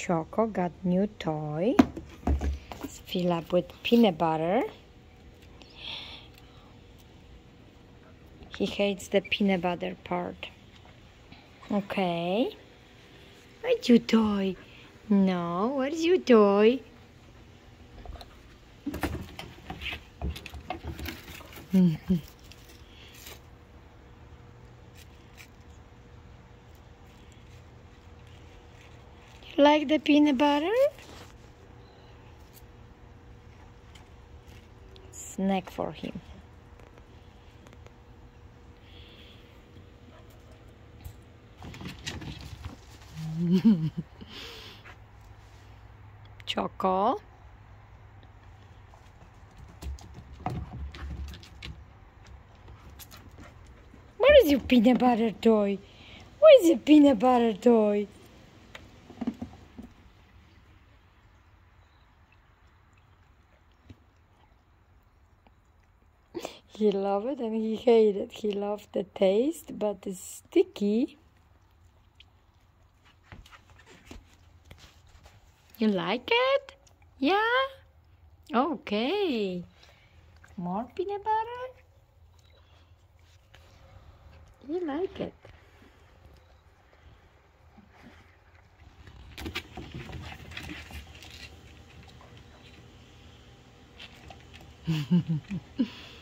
Choco got new toy. Let's fill up with peanut butter. He hates the peanut butter part. Okay. Where's your toy? No, where's your toy? You like the peanut butter? Snack for him. Choco. Where is your peanut butter toy? Where is your peanut butter toy? He loved it and he hated it. He loved the taste, but it's sticky. You like it? Yeah? Okay. More peanut butter? You like it.